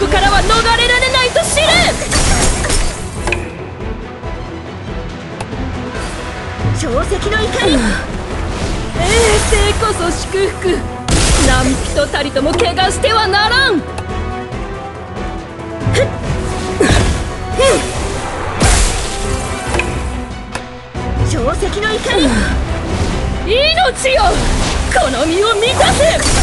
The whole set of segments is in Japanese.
ックからは逃れられないと知る。定石の怒り、うん、衛星こそ祝福。何人たりとも怪我してはならん。定石の怒り、うん、命よ。この身を満たせ。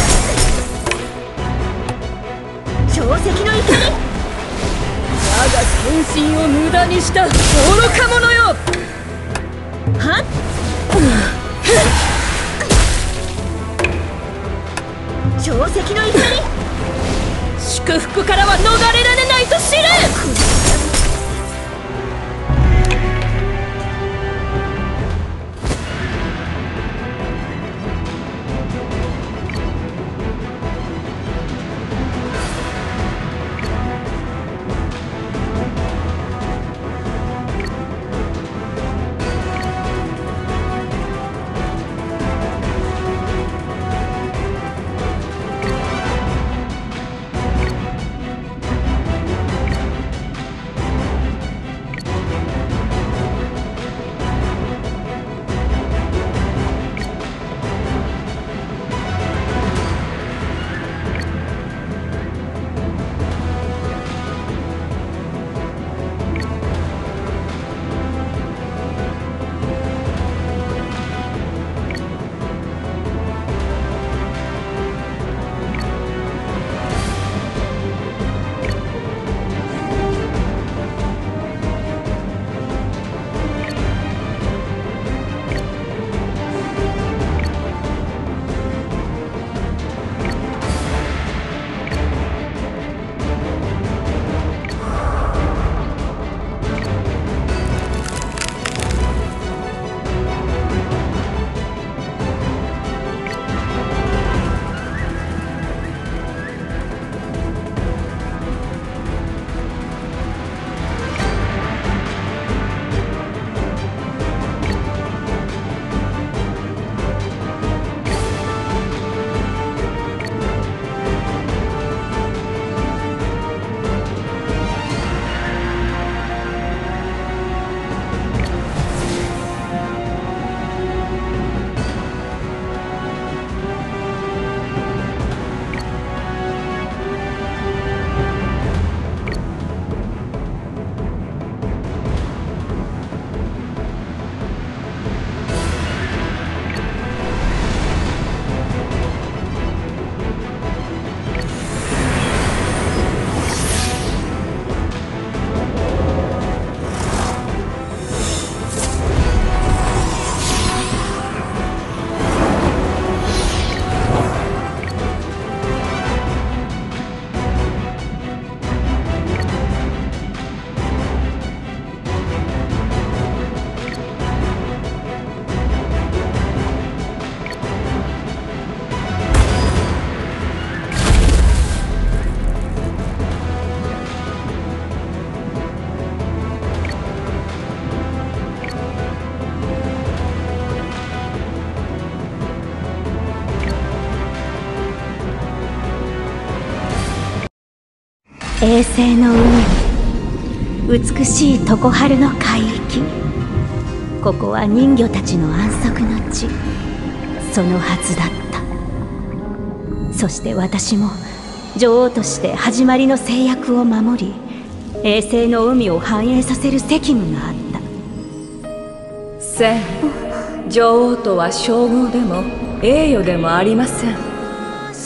分身を無駄にした愚か者よ！は？潮石の怒り 祝福からは逃れられないと知る！衛星の海美しい常春の海域ここは人魚たちの安息の地。そのはずだった。そして私も女王として始まりの制約を守り衛星の海を繁栄させる責務があった。せん。女王とは称号でも栄誉でもありません。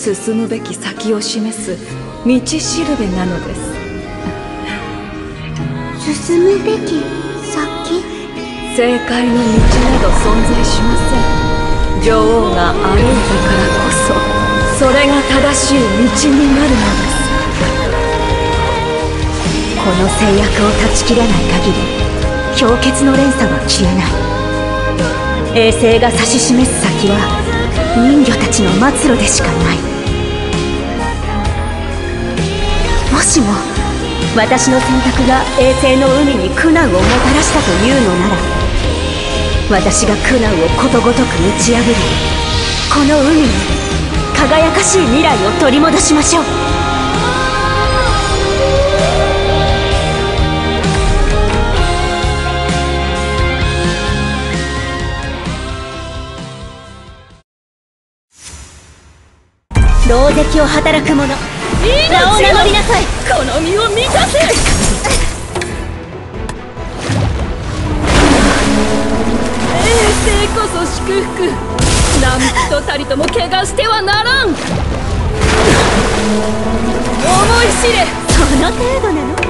進むべき先を示す道しるべなのです。進むべき先？正解の道など存在しません。女王が歩いたからこそそれが正しい道になるのです。この制約を断ち切らない限り氷結の連鎖は消えない。衛星が指し示す先は人魚たちの末路でしかないしも私の選択が衛星の海に苦難をもたらしたというのなら私が苦難をことごとく打ち破りこの海に輝かしい未来を取り戻しましょう。狼藉を働く者。名を名乗りなさい。この身を満たせ。衛星こそ祝福何人たりとも怪我してはならん。思い知れ。その程度なの